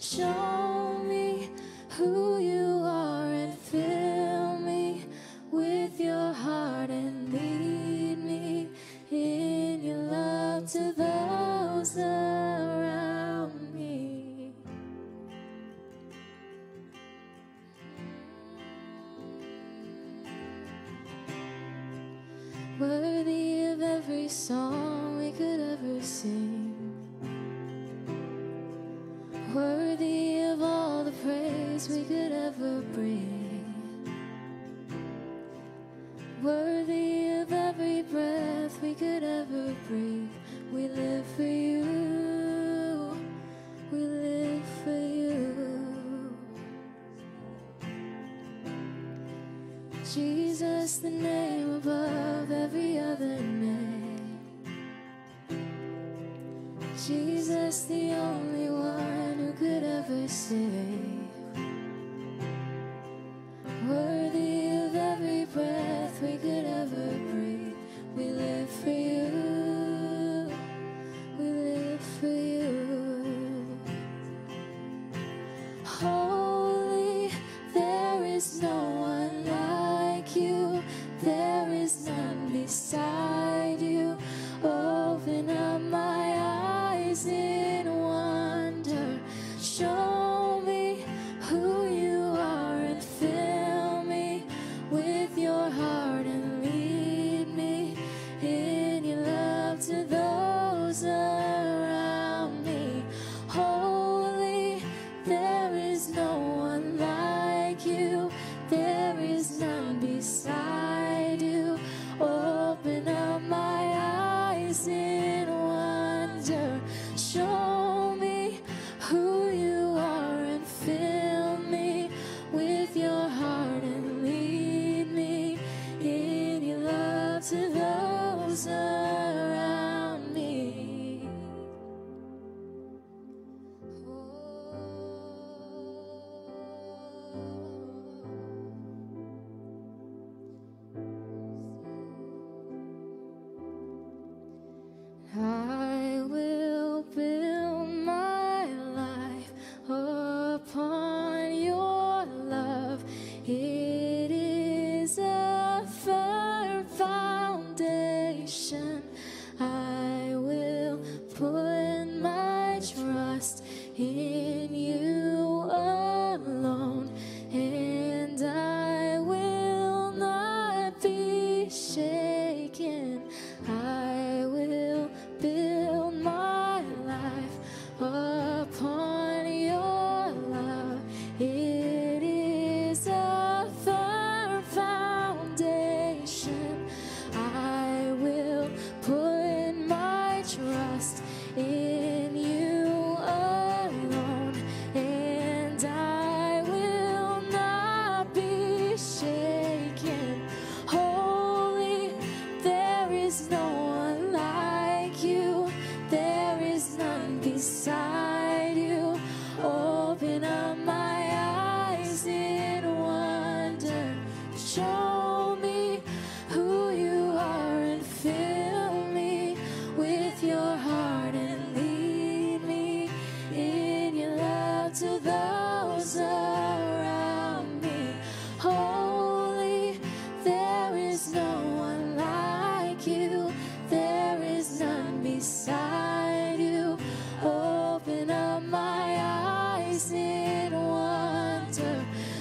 修 Jesus, the name above every other name. Jesus, the only no one like you. There is none beside put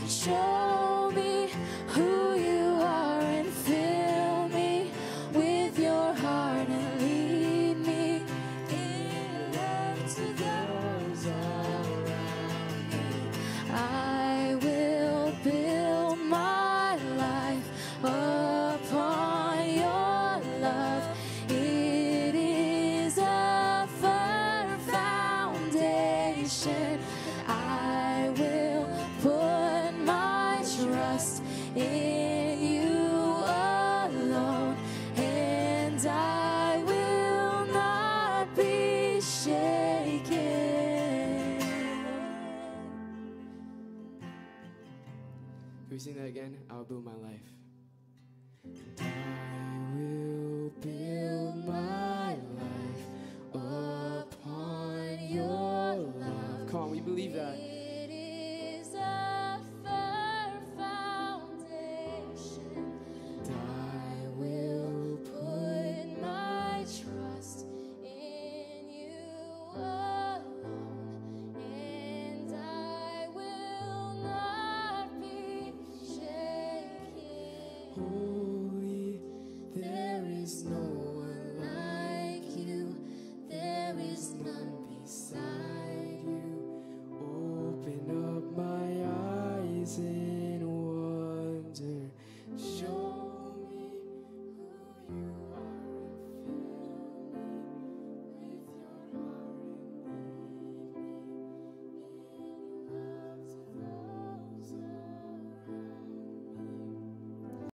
Show me who you are and fill me with your heart and lead me in love to those around me. I will build my life upon your love. It is a firm foundation. we sing that again? I'll build my life. I will build my life upon your love. Come on, we believe that.